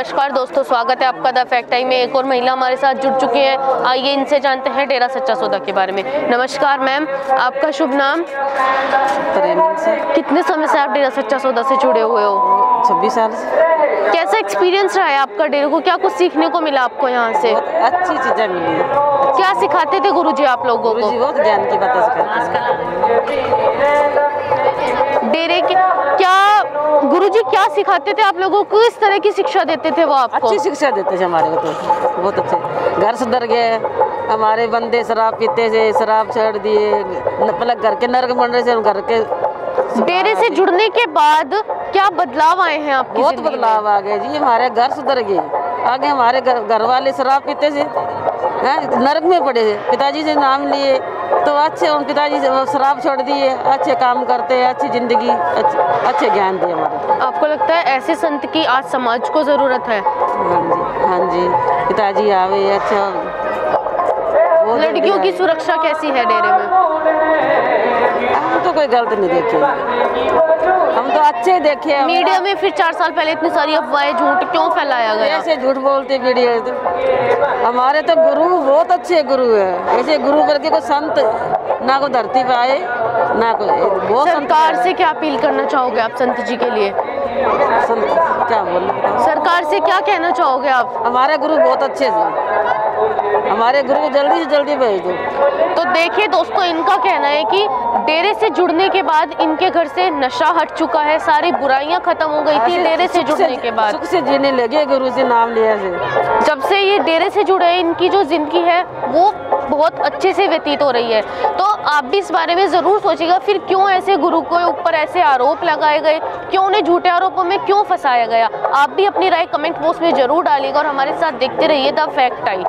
नमस्कार दोस्तों स्वागत है आपका द फैक्ट टाइम में। एक और महिला हमारे साथ जुड़ चुकी हैं। आइए इनसे जानते हैं डेरा सच्चा सौदा के बारे में। नमस्कार मैम आपका शुभ नाम? कितने समय से आप डेरा सच्चा सौदा से जुड़े हुए हो? छब्बीस साल से। कैसा एक्सपीरियंस रहा है आपका डेरे को? क्या कुछ सीखने को मिला आपको यहाँ से? अच्छी चीज़ें मिली। क्या सिखाते थे गुरुजी आप लोगों गुरु को बहुत ज्ञान की बातें सिखाते गुरुजी क्या सिखाते थे आप लोगों को? किस तरह की शिक्षा देते थे वो आपको? अच्छी शिक्षा देते थे हमारे को तो बहुत अच्छे। घर सुधर गए हमारे बंदे शराब पीते थे शराब छोड़ दिए मतलब घर के नर्क बन रहे थे घर के डेरे से जुड़ने के बाद क्या बदलाव आए हैं आपकी बहुत बदलाव आ गए जी हमारे घर सुधर गए। आगे हमारे घर वाले शराब पीते थे नरक में पड़े थे। पिताजी से नाम लिए तो अच्छे उन पिताजी शराब छोड़ दिए अच्छे काम करते हैं अच्छी ज़िंदगी अच्छे, अच्छे ज्ञान दिए हमारे। आपको लगता है ऐसे संत की आज समाज को ज़रूरत है? हाँ जी हाँ जी पिताजी आवे अच्छा। लड़कियों की सुरक्षा कैसी है डेरे में? हम तो कोई गलत नहीं देखे। हम तो अच्छे देखे हम- मीडिया में फिर चार साल पहले इतनी सारी अफवाहें झूठ क्यों फैलाया गया? ऐसे झूठ बोलते मीडिया तो। हमारे तो गुरु बहुत अच्छे गुरु है। ऐसे गुरु करके कोई संत ना को धरती पे आए ना कोई बहुत सरकार से क्या अपील करना चाहोगे आप संत जी के लिए? क्या बोल? सरकार से क्या कहना चाहोगे आप? हमारे गुरु बहुत अच्छे थे हमारे गुरु को जल्दी से जल्दी भेज दो। तो देखिए दोस्तों इनका कहना है कि डेरे से जुड़ने के बाद इनके घर से नशा हट चुका है सारी बुराइयाँ खत्म हो गई थी डेरे से जुड़ने के बाद। सुख से जीने लगे गुरु से नाम लिया से। जब से ये डेरे से जुड़े हैं इनकी जो ज़िंदगी है वो बहुत अच्छे से व्यतीत हो रही है। तो आप भी इस बारे में ज़रूर सोचिएगा फिर क्यों ऐसे गुरु के ऊपर ऐसे आरोप लगाए गए? क्यों उन्हें झूठे आरोपों में क्यों फंसाया गया? आप भी अपनी राय कमेंट बॉक्स में ज़रूर डालिएगा और हमारे साथ देखते रहिए द फैक्ट टाइम